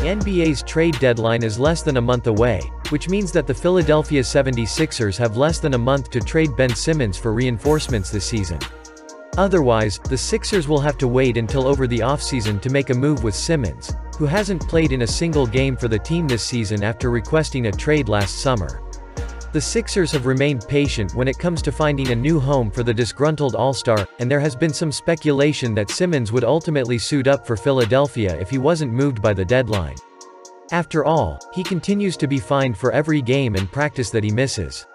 The NBA's trade deadline is less than a month away, which means that the Philadelphia 76ers have less than a month to trade Ben Simmons for reinforcements this season. Otherwise, the Sixers will have to wait until over the offseason to make a move with Simmons, who hasn't played in a single game for the team this season after requesting a trade last summer. The Sixers have remained patient when it comes to finding a new home for the disgruntled All-Star, and there has been some speculation that Simmons would ultimately suit up for Philadelphia if he wasn't moved by the deadline. After all, he continues to be fined for every game and practice that he misses.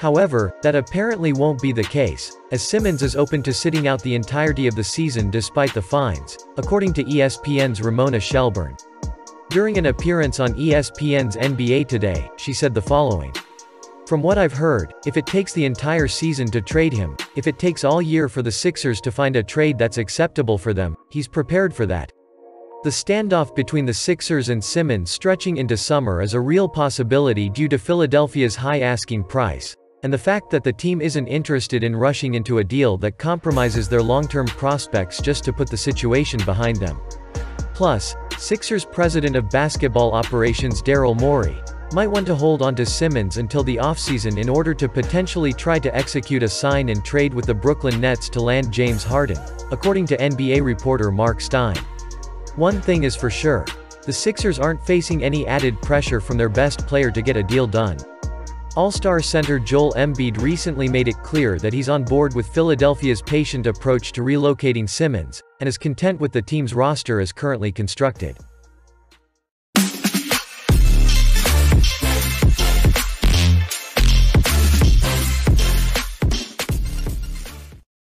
However, that apparently won't be the case, as Simmons is open to sitting out the entirety of the season despite the fines, according to ESPN's Ramona Shelburne. During an appearance on ESPN's NBA Today, she said the following. From what I've heard, if it takes the entire season to trade him, if it takes all year for the Sixers to find a trade that's acceptable for them, he's prepared for that. The standoff between the Sixers and Simmons stretching into summer is a real possibility due to Philadelphia's high asking price, and the fact that the team isn't interested in rushing into a deal that compromises their long-term prospects just to put the situation behind them. Plus, Sixers president of basketball operations Daryl Morey, might want to hold on to Simmons until the offseason in order to potentially try to execute a sign and trade with the Brooklyn Nets to land James Harden, according to NBA reporter Marc Stein. One thing is for sure. The Sixers aren't facing any added pressure from their best player to get a deal done. All-Star center Joel Embiid recently made it clear that he's on board with Philadelphia's patient approach to relocating Simmons, and is content with the team's roster as currently constructed.